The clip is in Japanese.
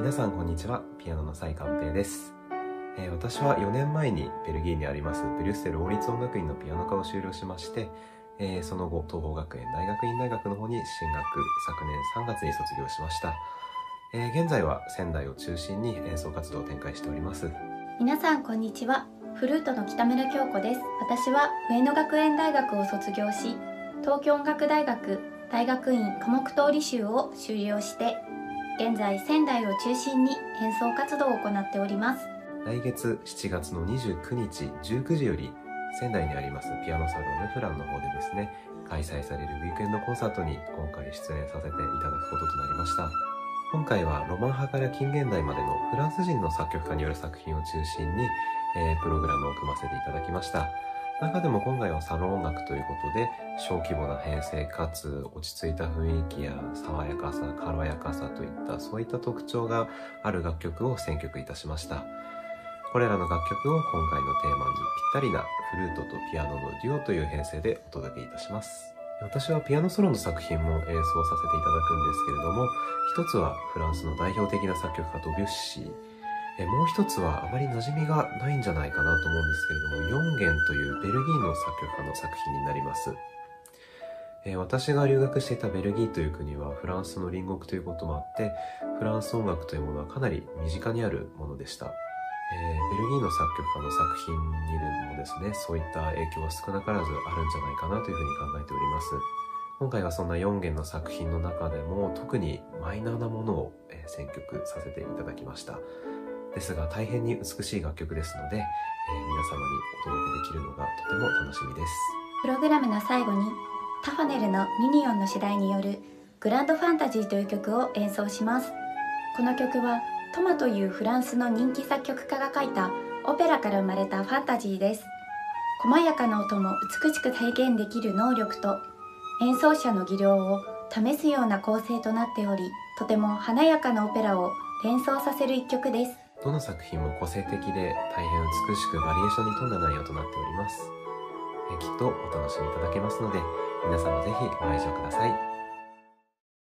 皆さんこんにちは。ピアノの蔡寛平です、えー私は4年前にベルギーにありますブリュッセル王立音楽院のピアノ科を修了しまして、えーその後東邦学園大学院大学の方に進学昨年3月に卒業しました、えー現在は仙台を中心に演奏活動を展開しております。皆さんこんにちは。フルートの北村京子です。私は上野学園大学を卒業し東京音楽大学大学院科目通り修を修了して現在仙台を中心に演奏活動を行っております。来月7月の29日19時より仙台にありますピアノサロンルフランの方でですね開催されるウィークエンドコンサートに今回出演させていただくこととなりました。今回はロマン派から近現代までのフランス人の作曲家による作品を中心に、えープログラムを組ませていただきました。中でも今回はサロン音楽ということで小規模な編成かつ落ち着いた雰囲気や爽やかさ軽やかさといったそういった特徴がある楽曲を選曲いたしました。これらの楽曲を今回のテーマにぴったりなフルートとピアノのデュオという編成でお届けいたします。私はピアノソロの作品も演奏させていただくんですけれども一つはフランスの代表的な作曲家ドビュッシー。えもう一つはあまり馴染みがないんじゃないかなと思うんですけれども、ヨンゲンというベルギーの作曲家の作品になります。え私が留学していたベルギーという国はフランスの隣国ということもあって、フランス音楽というものはかなり身近にあるものでした。えーベルギーの作曲家の作品にもですね、そういった影響は少なからずあるんじゃないかなというふうに考えております。今回はそんな4弦の作品の中でも特にマイナーなものを選曲させていただきました。ですが大変に美しい楽曲ですので、えー皆様にお届けできるのがとても楽しみです。プログラムの最後にタファネルのミニオンの次第によるグランドファンタジーという曲を演奏します。この曲はトマというフランスの人気作曲家が書いたオペラから生まれたファンタジーです。細やかな音も美しく体現できる能力と演奏者の技量を試すような構成となっておりとても華やかなオペラを連想させる一曲です。どの作品も個性的で大変美しくバリエーションに富んだ内容となっております。えきっとお楽しみいただけますので、皆さんもぜひご来場ください。